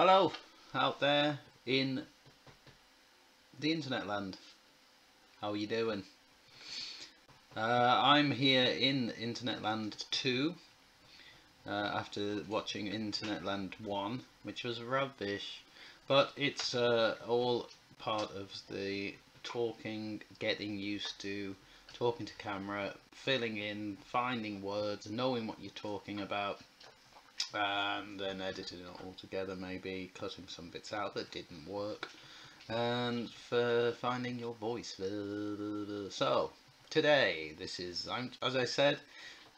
Hello out there in the internet land. How are you doing? Uh, I'm here in Internet Land 2 uh, after watching Internet Land 1 which was rubbish but it's uh, all part of the talking, getting used to talking to camera, filling in, finding words, knowing what you're talking about and then editing it all together maybe cutting some bits out that didn't work. And for finding your voice. So today this is I'm as I said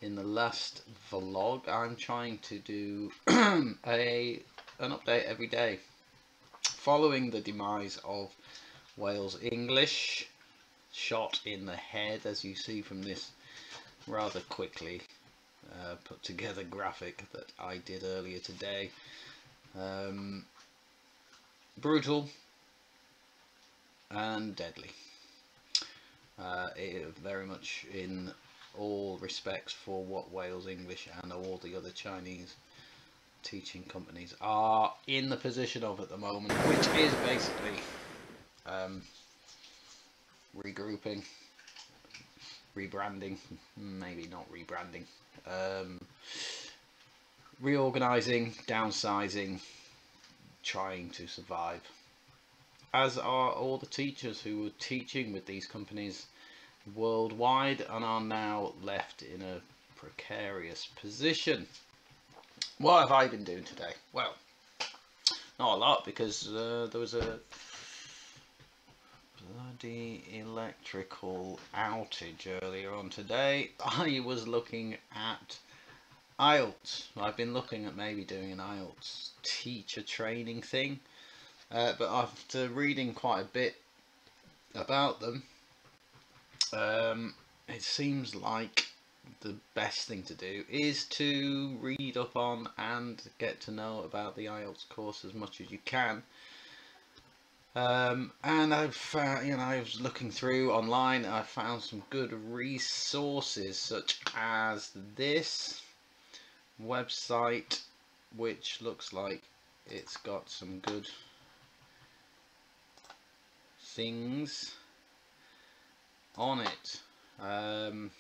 in the last vlog I'm trying to do a an update every day. Following the demise of Whales English shot in the head as you see from this rather quickly uh, put together graphic that I did earlier today. Um, brutal and deadly. Uh, very much in all respects for what Whales English and all the other Chinese teaching companies are in the position of at the moment, which is basically um, regrouping rebranding, maybe not rebranding, um, reorganizing, downsizing, trying to survive. As are all the teachers who were teaching with these companies worldwide and are now left in a precarious position. What have I been doing today? Well, not a lot because uh, there was a bloody electrical outage earlier on today. I was looking at IELTS. I've been looking at maybe doing an IELTS teacher training thing. Uh, but after reading quite a bit about them, um, it seems like the best thing to do is to read up on and get to know about the IELTS course as much as you can um, and I've found, you know, I was looking through online I found some good resources such as this website which looks like it's got some good things on it. Um,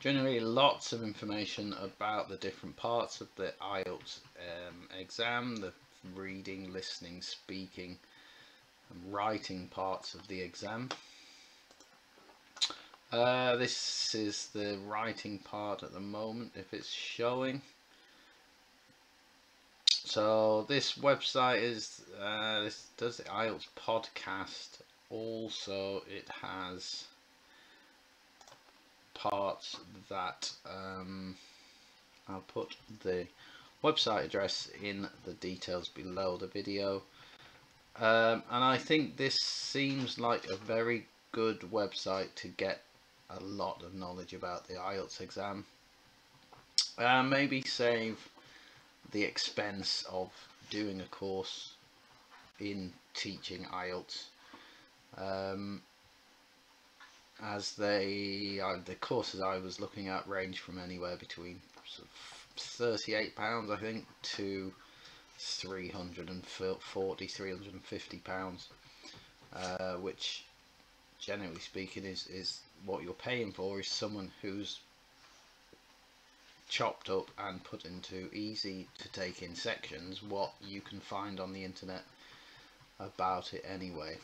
generally lots of information about the different parts of the IELTS um, exam the reading, listening, speaking and writing parts of the exam. Uh, this is the writing part at the moment if it's showing. So this website is uh, this does the IELTS podcast. Also, it has parts that um, I'll put the website address in the details below the video. Um, and I think this seems like a very good website to get a lot of knowledge about the IELTS exam. Uh, maybe save the expense of doing a course in teaching IELTS um, as they uh, the courses I was looking at range from anywhere between sort of 38 pounds I think to 340 350 pounds uh, which generally speaking is is what you're paying for is someone who's chopped up and put into easy to take in sections what you can find on the internet about it anyway.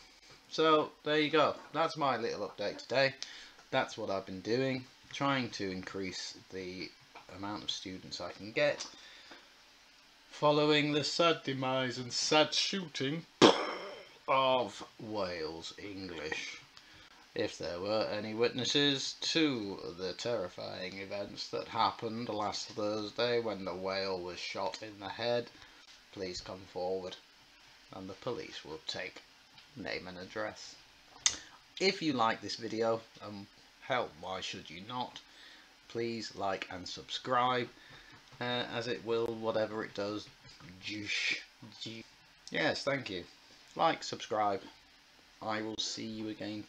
So there you go. That's my little update today. That's what I've been doing trying to increase the amount of students I can get. Following the sad demise and sad shooting of Whales English. If there were any witnesses to the terrifying events that happened last Thursday when the whale was shot in the head, please come forward and the police will take name and address. If you like this video, um, hell, why should you not? Please like and subscribe. Uh, as it will whatever it does. Yes thank you. Like subscribe. I will see you again